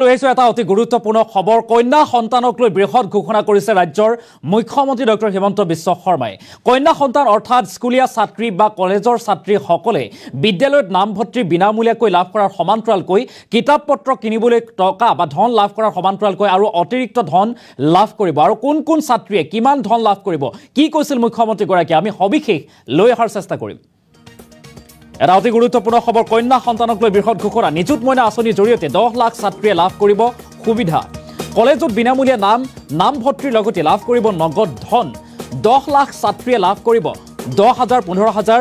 লৈ আহিছো এটা অতি গুৰুত্বপূৰ্ণ খবৰ। কন্যা সন্তানক লৈ বৃহৎ ঘোষণা কৰিছে ৰাজ্যৰ মুখ্যমন্ত্ৰী ডক্টৰ হিমন্ত বিশ্ব শৰ্মাই। কন্যা সন্তান অৰ্থাৎ স্কুলীয়া ছাত্ৰী বা কলেজৰ ছাত্ৰীসকলে বিদ্যালয়ত নামভৰ্তি বিনামূলীয়াকৈ লাভ কৰাৰ সমান্তৰালকৈ কিতাপ পত্ৰ কিনিবলৈ টকা বা ধন লাভ কৰাৰ সমান্তৰালকৈ আৰু অতিৰিক্ত ধন লাভ কৰিব। আৰু কোন কোন ছাত্ৰীয়ে কিমান ধন লাভ কৰিব কি কৈছিল মুখ্যমন্ত্ৰীগৰাকীয়ে আমি সবিশেষ লৈ অহাৰ চেষ্টা কৰিম। এটা অতি গুৰুত্বপূৰ্ণ খবৰ কন্যা সন্তানক লৈ বৃহৎ ঘোষণা। নিযুত মইনা আঁচনিৰ জৰিয়তে দহ লাখ ছাত্ৰীয়ে লাভ কৰিব সুবিধা। কলেজত বিনামূলীয়া নাম নামভৰ্তিৰ লগতে লাভ কৰিব নগদ ধন। দহ লাখ ছাত্ৰীয়ে লাভ কৰিব দহ হাজাৰ পোন্ধৰ হাজাৰ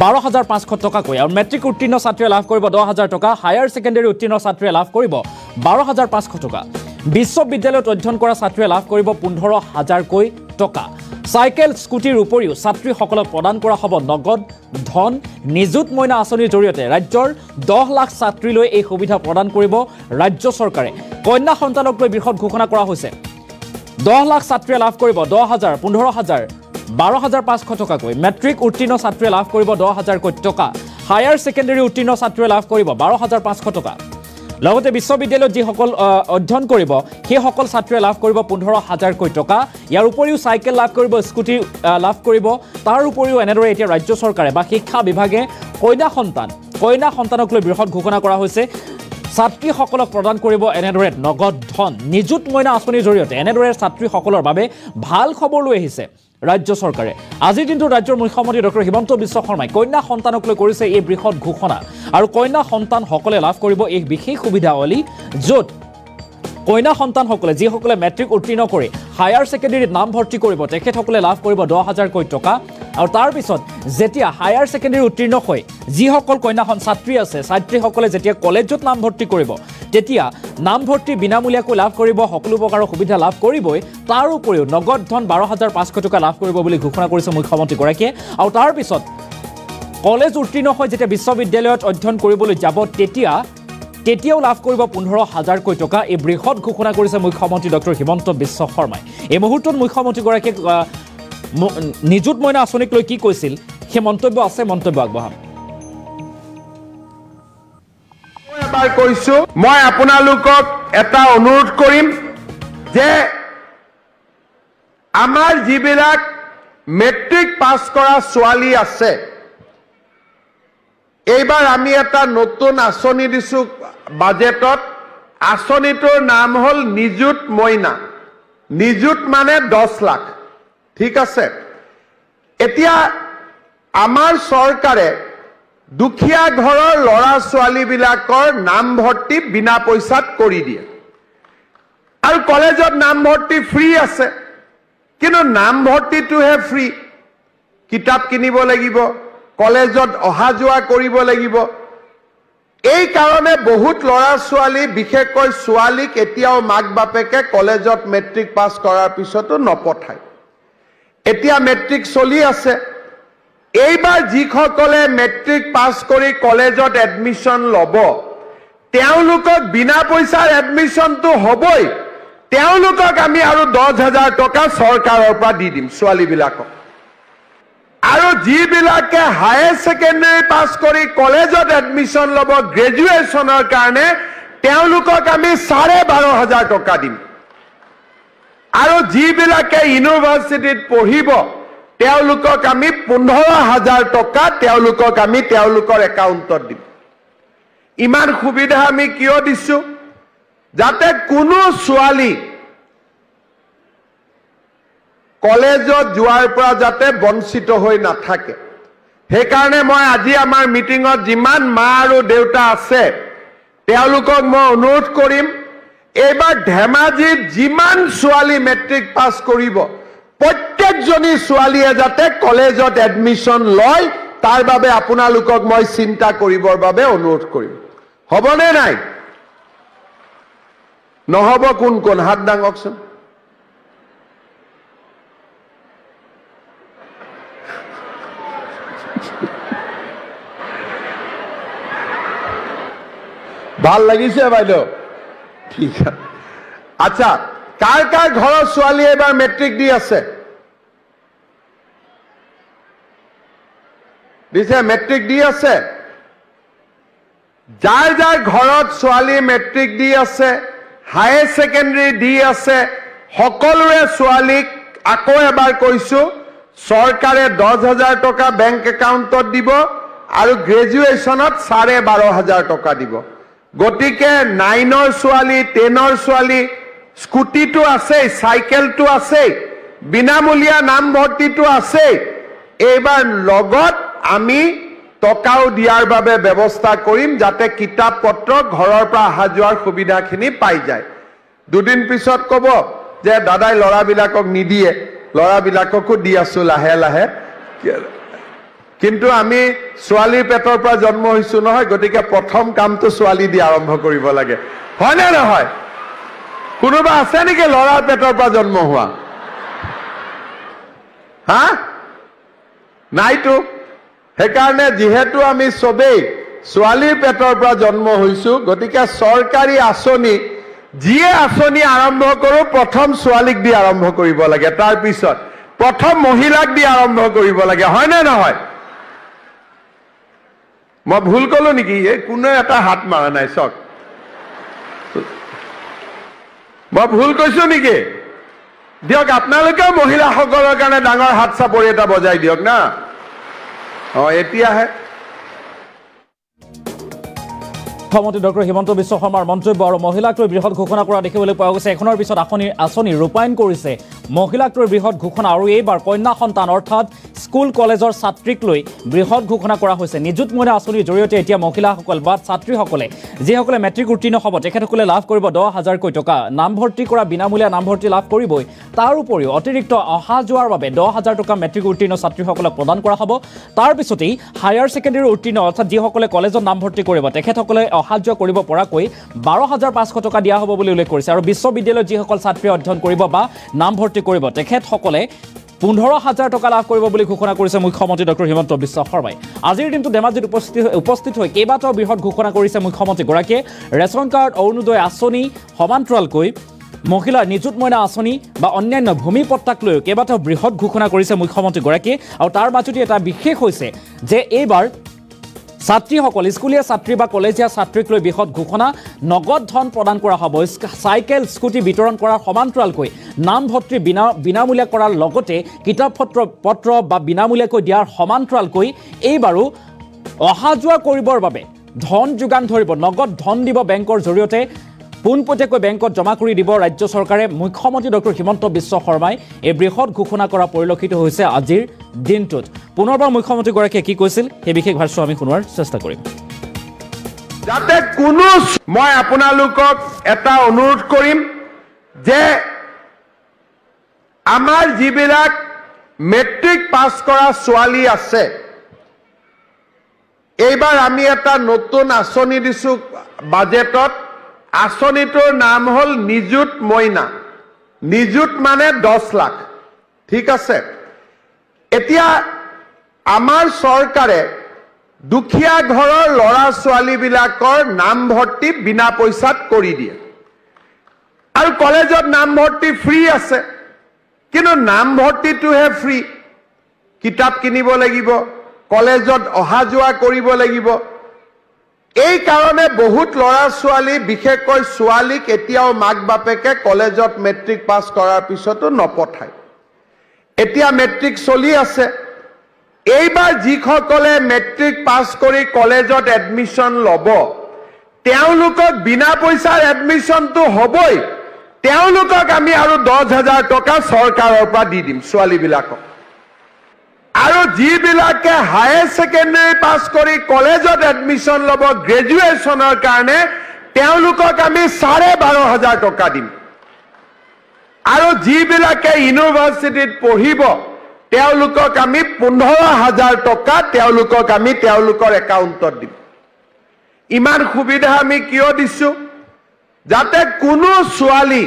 বাৰ হাজাৰ পাঁচশ টকাকৈ। আৰু মেট্ৰিক উত্তীৰ্ণ ছাত্ৰীয়ে লাভ কৰিব দহ হাজাৰ টকা। হায়াৰ ছেকেণ্ডেৰী উত্তীৰ্ণ ছাত্ৰীয়ে লাভ কৰিব বাৰ হাজাৰ পাঁচশ টকা। বিশ্ববিদ্যালয়ত অধ্যয়ন কৰা ছাত্ৰীয়ে লাভ কৰিব পোন্ধৰ হাজাৰকৈ টকা। চাইকেল স্কুটিৰ উপৰিও ছাত্ৰীসকলক প্ৰদান কৰা হ'ব নগদ ধন। নিযুত মইনা আঁচনিৰ জৰিয়তে ৰাজ্যৰ দহ লাখ ছাত্ৰীলৈ এই সুবিধা প্ৰদান কৰিব ৰাজ্য চৰকাৰে। কন্যা সন্তানক লৈ বৃহৎ ঘোষণা কৰা হৈছে। দহ লাখ ছাত্ৰীয়ে লাভ কৰিব দহ হাজাৰ পোন্ধৰ হাজাৰ বাৰ হাজাৰ পাঁচশ টকাকৈ। মেট্ৰিক উত্তীৰ্ণ ছাত্ৰীয়ে লাভ কৰিব দহ হাজাৰকৈ টকা। হায়াৰ ছেকেণ্ডেৰী উত্তীৰ্ণ ছাত্ৰীয়ে লাভ কৰিব বাৰ হাজাৰ পাঁচশ টকা। লগতে বিশ্ববিদ্যালয়ত যিসকল অধ্যয়ন কৰিব সেইসকল ছাত্ৰীয়ে লাভ কৰিব পোন্ধৰ হাজাৰকৈ টকা। ইয়াৰ উপৰিও চাইকেল লাভ কৰিব স্কুটি লাভ কৰিব। তাৰ উপৰিও এনেদৰে এতিয়া ৰাজ্য চৰকাৰে বা শিক্ষা বিভাগে কন্যা সন্তান কন্যা সন্তানক লৈ বৃহৎ ঘোষণা কৰা হৈছে। ছাত্ৰীসকলক প্ৰদান কৰিব এনেদৰে নগদ ধন নিযুত মইনা আঁচনিৰ জৰিয়তে। এনেদৰে ছাত্ৰীসকলৰ বাবে ভাল খবৰ লৈ আহিছে। ৰাজ্য চৰকাৰে। আজিৰ দিনটোত ৰাজ্যৰ মুখ্যমন্ত্ৰী ডক্টৰ হিমন্ত বিশ্ব শৰ্মাই কন্যা সন্তানক লৈ কৰিছে এই বৃহৎ ঘোষণা। আৰু কন্যা সন্তানসকলে লাভ কৰিব এই বিশেষ সুবিধাৱলী য'ত কন্যা সন্তানসকলে যিসকলে মেট্ৰিক উত্তীৰ্ণ কৰি হায়াৰ ছেকেণ্ডেৰীত নামভৰ্তি কৰিব তেখেতসকলে লাভ কৰিব দহ হাজাৰকৈ টকা। আৰু তাৰপিছত যেতিয়া হায়াৰ ছেকেণ্ডেৰী উত্তীৰ্ণ হৈ যিসকল কন্যা সন- ছাত্ৰী আছে ছাত্ৰীসকলে যেতিয়া কলেজত নামভৰ্তি কৰিব তেতিয়া নামভৰ্তি বিনামূলীয়াকৈ লাভ কৰিব সকলো প্ৰকাৰৰ সুবিধা লাভ কৰিবই তাৰ উপৰিও নগদ ধন বাৰ হাজাৰ পাঁচশ টকা লাভ কৰিব বুলি ঘোষণা কৰিছে মুখ্যমন্ত্ৰীগৰাকীয়ে। আৰু তাৰপিছত কলেজ উত্তীৰ্ণ হৈ যেতিয়া বিশ্ববিদ্যালয়ত অধ্যয়ন কৰিবলৈ যাব তেতিয়া তেতিয়াও লাভ কৰিব পোন্ধৰ হাজাৰকৈ টকা এই বৃহৎ ঘোষণা কৰিছে মুখ্যমন্ত্ৰী ডক্টৰ হিমন্ত বিশ্ব শৰ্মাই। এই মুহূৰ্তত মুখ্যমন্ত্ৰীগৰাকীয়ে নিযুত মইনা আঁচনিক লৈ কি কৈছিল? সেই মন্তব্য আছে মন্তব্য আগবঢ়াম। এবাৰ কৈছো মই আপোনালোকক এটা অনুৰোধ কৰিম যে আমাৰ যিবিলাক মেট্ৰিক পাছ কৰা ছোৱালী আছে এইবাৰ আমি এটা নতুন আঁচনি দিছো বাজেটত। আঁচনিটোৰ নাম হ'ল নিযুত মইনা। নিযুত মানে দহ লাখ। ঠিক আছে? এতিয়া আমাৰ চৰকাৰে দুখীয়া ঘৰৰ ল'ৰা ছোৱালীবিলাকৰ নামভৰ্তি বিনা পইচাত কৰি দিয়ে। আৰু কলেজত নামভৰ্তি ফ্ৰী আছে। কিন্তু নামভৰ্তিটোহে ফ্ৰী। কিতাপ কিনিব লাগিব কলেজত অহা যোৱা কৰিব লাগিব। এই কাৰণে বহুত ল'ৰা ছোৱালী বিশেষকৈ ছোৱালীক এতিয়াও মাক বাপেকে কলেজত মেট্ৰিক পাছ কৰাৰ পিছতো নপঠায়। এতিয়া মেট্ৰিক চলি আছে। এইবাৰ যিসকলে মেট্ৰিক পাছ কৰি কলেজত এডমিশ্যন ল'ব তেওঁলোকক বিনা পইচাৰ এডমিশ্যনটো হ'বই। তেওঁলোকক আমি আৰু দহ হাজাৰ টকা চৰকাৰৰ পৰা দি দিম ছোৱালীবিলাকক। আৰু যিবিলাকে হায়াৰ ছেকেণ্ডেৰী পাছ কৰি কলেজত এডমিশ্যন ল'ব গ্ৰেজুৱেশ্যনৰ কাৰণে তেওঁলোকক আমি চাৰে বাৰ হাজাৰ টকা দিম। আৰু যিবিলাকে ইউনিভাৰ্চিটিত পঢ়িব তেওঁলোকক আমি পোন্ধৰ হাজাৰ টকা তেওঁলোকক আমি তেওঁলোকৰ একাউণ্টত দিম। ইমান সুবিধা আমি কিয় দিছো? যাতে কোনো ছোৱালী কলেজত যোৱাৰ পৰা যাতে বঞ্চিত হৈ নাথাকে। সেইকাৰণে মই আজি আমাৰ মিটিঙত যিমান মা আৰু দেউতা আছে তেওঁলোকক মই অনুৰোধ কৰিম এইবাৰ ধেমাজিত যিমান ছোৱালী মেট্ৰিক পাছ কৰিব প্ৰত্যেকজনী ছোৱালীয়ে যাতে কলেজত এডমিশ্যন লয়, তাৰ বাবে আপোনালোকক মই চিন্তা কৰিবৰ বাবে অনুৰোধ কৰিম। হ'বনে নাই? নহ'ব কোন কোন, হাত দাঙকচোন। ভালো লাগিছে বাইদেউ। ঠিক আছে। আচ্ছা কাৰ কাৰ ঘৰৰ ছোৱালীয়ে এইবাৰ মেট্ৰিক দি আছে? দিছে মেট্ৰিক দি আছে। যাৰ যাৰ ঘৰত ছোৱালী মেট্ৰিক দি আছে হায়াৰ ছেকেণ্ডেৰী দি আছে সকলোৰে ছোৱালীক আকৌ এবাৰ কৈছো চৰকাৰে দহ হাজাৰ টকা বেংক একাউণ্টত দিব আৰু গ্ৰেজুৱেশ্যনত চাৰে বাৰ হাজাৰ টকা দিব। গতিকে নাইনৰ ছোৱালী টেনৰ ছোৱালী স্কুটিটো আছেই চাইকেলটো আছেই বিনামূলীয়া নামভৰ্তিটো আছেই। এইবাৰ লগত আমি টকাও দিয়াৰ বাবে ব্যৱস্থা কৰিম যাতে কিতাপ পত্ৰ ঘৰৰ পৰা অহা যোৱাৰ সুবিধাখিনি পাই যায়। দুদিন পিছত ক'ব যে দাদাই ল'ৰাবিলাকক নিদিয়ে ল'ৰাবিলাককো দি আছো লাহে লাহে। কিন্তু আমি ছোৱালীৰ পেটৰ পৰা জন্ম হৈছো নহয় গতিকে প্ৰথম কামটো ছোৱালী দি আৰম্ভ কৰিব লাগে। হয়নে নহয়? কোনোবা আছে নেকি ল'ৰাৰ পেটৰ পৰা জন্ম হোৱা? হা? নাইতো। সেইকাৰণে যিহেতু আমি চবেই ছোৱালীৰ পেটৰ পৰা জন্ম হৈছো গতিকে চৰকাৰী আঁচনি যিয়ে আঁচনি আৰম্ভ কৰো প্ৰথম ছোৱালীক দি আৰম্ভ কৰিব লাগে। তাৰপিছত প্ৰথম মহিলাক দি আৰম্ভ কৰিব লাগে হয়নে নহয়? মই ভুল কলো নেকি? এই কোনো এটা হাত মাৰা নাই চক মই ভুল কৈছো নেকি? দিয়ক আপোনালোকেও মহিলাসকলৰ কাৰণে ডাঙৰ হাত চাপৰি এটা বজাই দিয়ক না। और एपिया है। মুখ্যমন্ত্ৰী ডক্টৰ হিমন্ত বিশ্ব শৰ্মাৰ মন্তব্য আৰু মহিলাক লৈ বৃহৎ ঘোষণা কৰা দেখিবলৈ পোৱা গৈছে। এখনৰ পিছত আঁচনি আঁচনি ৰূপায়ণ কৰিছে। মহিলাক লৈ বৃহৎ ঘোষণা আৰু এইবাৰ কন্যা সন্তান অৰ্থাৎ স্কুল কলেজৰ ছাত্ৰীক লৈ বৃহৎ ঘোষণা কৰা হৈছে। নিযুত মইনা আঁচনিৰ জৰিয়তে এতিয়া মহিলাসকল বা ছাত্ৰীসকলে যিসকলে মেট্ৰিক উত্তীৰ্ণ হ'ব তেখেতসকলে লাভ কৰিব দহ হাজাৰকৈ টকা। নামভৰ্তি কৰা বিনামূলীয়া নামভৰ্তি লাভ কৰিবই। তাৰ উপৰিও অতিৰিক্ত অহা যোৱাৰ বাবে দহ হাজাৰ টকা মেট্ৰিক উত্তীৰ্ণ ছাত্ৰীসকলক প্ৰদান কৰা হ'ব। তাৰ পিছতেই হায়াৰ ছেকেণ্ডেৰী উত্তীৰ্ণ অৰ্থাৎ যিসকলে কলেজত নামভৰ্তি কৰিব তেখেতসকলে অহা যোৱা কৰিব পৰাকৈ বাৰ হাজাৰ পাঁচশ টকা দিয়া হ'ব বুলি উল্লেখ কৰিছে। আৰু বিশ্ববিদ্যালয়ত যিসকল ছাত্ৰীয়ে অধ্যয়ন কৰিব বা নামভৰ্তি কৰিব তেখেতসকলে পোন্ধৰ হাজাৰ টকা লাভ কৰিব বুলি ঘোষণা কৰিছে মুখ্যমন্ত্ৰী ডক্টৰ হিমন্ত বিশ্ব শৰ্মাই। আজিৰ দিনটো ধেমাজিত উপস্থিত উপস্থিত হৈ কেইবাটাও বৃহৎ ঘোষণা কৰিছে মুখ্যমন্ত্ৰীগৰাকীয়ে। ৰেচন কাৰ্ড অৰুণোদয় আঁচনি সমান্তৰালকৈ মহিলাৰ নিযুত মইনা আঁচনি বা অন্যান্য ভূমি পট্টাক লৈও কেইবাটাও বৃহৎ ঘোষণা কৰিছে মুখ্যমন্ত্ৰীগৰাকীয়ে। আৰু তাৰ মাজতে এটা বিশেষ হৈছে যে এইবাৰ ছাত্ৰীসকল স্কুলীয়া ছাত্ৰী বা কলেজীয়া ছাত্ৰীক লৈ বৃহৎ ঘোষণা নগদ ধন প্ৰদান কৰা হ'ব চাইকেল স্কুটি বিতৰণ কৰাৰ সমান্তৰালকৈ নামভৰ্তি বিনা বিনামূলীয়া কৰাৰ লগতে কিতাপ পত্ৰ পত্ৰ বা বিনামূলীয়াকৈ দিয়াৰ সমান্তৰালকৈ এইবাৰো অহা যোৱা কৰিবৰ বাবে ধন যোগান ধৰিব নগদ ধন দিব বেংকৰ জৰিয়তে পোনপটীয়াকৈ বেংকত জমা কৰি দিব ৰাজ্য চৰকাৰে? মুখ্যমন্ত্ৰী ডক্টৰ হিমন্ত বিশ্ব শৰ্মাই এই বৃহৎ ঘোষণা কৰা পৰিলক্ষিত হৈছে আজিৰ দিনটোত। পুনৰবাৰ মুখ্যমন্ত্ৰীগৰাকীয়ে কি কৈছিল সেই বিশেষ ভাষ্য আমি শুনোৱাৰ চেষ্টা কৰিম। যাতে কোনো মই আপোনালোকক এটা অনুৰোধ কৰিম যে আমাৰ যিবিলাক মেট্ৰিক পাছ কৰা ছোৱালী আছে এইবাৰ আমি এটা নতুন আঁচনি দিছো বাজেটত। আঁচনিটোৰ নাম হ'ল নিযুত মইনা। নিযুত মানে দহ লাখ। ঠিক আছে? এতিয়া আমাৰ চৰকাৰে দুখীয়া ঘৰৰ ল'ৰা ছোৱালীবিলাকৰ নামভৰ্তি বিনা পইচাত কৰি দিয়ে। আৰু কলেজত নামভৰ্তি ফ্ৰী আছে। কিন্তু নামভৰ্তিটোহে ফ্ৰী। কিতাপ কিনিব লাগিব কলেজত অহা যোৱা কৰিব লাগিব। এই কাৰণে বহুত ল'ৰা ছোৱালী বিশেষকৈ ছোৱালীক এতিয়াও মাক বাপেকে কলেজত মেট্ৰিক পাছ কৰাৰ পিছতো নপঠায়। এতিয়া মেট্ৰিক চলি আছে। এইবাৰ যিসকলে মেট্ৰিক পাছ কৰি কলেজত এডমিশ্যন ল'ব তেওঁলোকক বিনা পইচাৰ এডমিশ্যনটো হ'বই। তেওঁলোকক আমি আৰু দহ হাজাৰ টকা চৰকাৰৰ পৰা দি দিম ছোৱালীবিলাকক। আৰু যিবিলাকে হায়াৰ ছেকেণ্ডেৰী পাছ কৰি কলেজত এডমিশ্যন ল'ব গ্ৰেজুৱেশ্যনৰ কাৰণে তেওঁলোকক আমি চাৰে বাৰ হাজাৰ টকা দিম। আৰু যিবিলাকে ইউনিভাৰ্চিটিত পঢ়িব তেওঁলোকক আমি পোন্ধৰ হাজাৰ টকা তেওঁলোকক আমি তেওঁলোকৰ একাউণ্টত দিম। ইমান সুবিধা আমি কিয় দিছো? যাতে কোনো ছোৱালী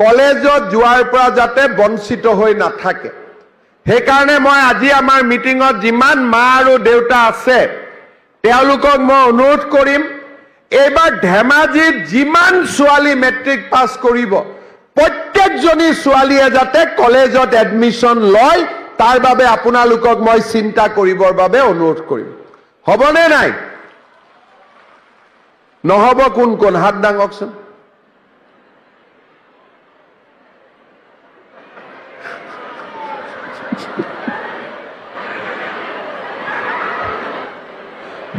কলেজত যোৱাৰ পৰা যাতে বঞ্চিত হৈ নাথাকে। সেইকাৰণে মই আজি আমাৰ মিটিঙত যিমান মা আৰু দেউতা আছে তেওঁলোকক মই অনুৰোধ কৰিম এইবাৰ ধেমাজিত যিমান ছোৱালী মেট্ৰিক পাছ কৰিব প্ৰত্যেকজনী ছোৱালীয়ে যাতে কলেজত এডমিশ্যন লয় তাৰ বাবে আপোনালোকক মই চিন্তা কৰিবৰ বাবে অনুৰোধ কৰিম। হ'বনে নাই? নহ'ব কোন কোন হাত দাঙকচোন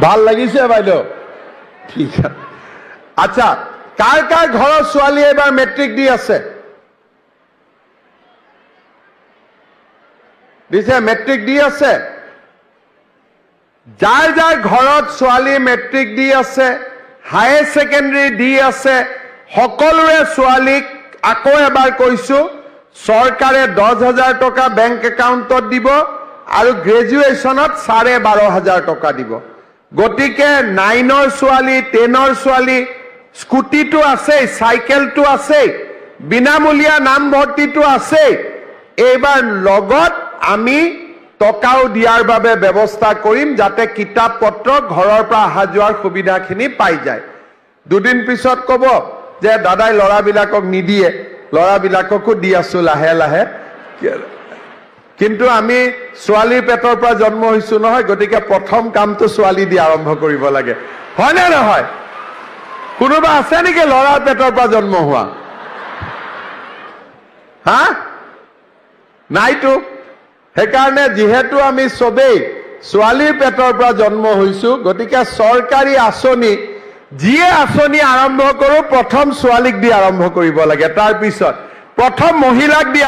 ভাল লাগিছে বাইদেউ। ঠিক আছে আচ্ছা কাৰ কাৰ ঘৰৰ ছোৱালীয়ে এইবাৰ মেট্ৰিক দি আছে? দিছে মেট্ৰিক দি আছে। যাৰ যাৰ ঘৰত ছোৱালী মেট্ৰিক দি আছে হায়াৰ ছেকেণ্ডেৰী দি আছে সকলোৰে ছোৱালীক আকৌ এবাৰ কৈছো চৰকাৰে দহ হাজাৰ টকা বেংক একাউণ্টত দিব আৰু গ্ৰেজুৱেশ্যনত চাৰে বাৰ হাজাৰ টকা দিব। গতিকে নাইনৰ ছোৱালী টেনৰ ছোৱালী স্কুটিটো আছেই চাইকেলটো আছেই বিনামূলীয়া নামভৰ্তিটো আছেই এইবাৰ লগত আমি টকাও দিয়াৰ বাবে ব্যৱস্থা কৰিম যাতে কিতাপ পত্ৰ ঘৰৰ পৰা অহা যোৱাৰ সুবিধাখিনি পাই যায়। দুদিন পিছত ক'ব যে দাদাই ল'ৰাবিলাকক নিদিয়ে ল'ৰাবিলাককো দি আছো লাহে লাহে। কিন্তু আমি ছোৱালীৰ পেটৰ পৰা জন্ম হৈছো নহয় গতিকে প্ৰথম কামটো ছোৱালী দি আৰম্ভ কৰিব লাগে। হয়নে নহয়? কোনোবা আছে নেকি ল'ৰাৰ পেটৰ পৰা জন্ম হোৱা? হা? নাইতো। সেইকাৰণে যিহেতু আমি চবেই ছোৱালীৰ পেটৰ পৰা জন্ম হৈছো গতিকে চৰকাৰী আঁচনি যিয়ে আঁচনি আৰম্ভ কৰো প্ৰথম ছোৱালীক দি আৰম্ভ কৰিব লাগে। তাৰ পিছত প্ৰথম মহিলাক দি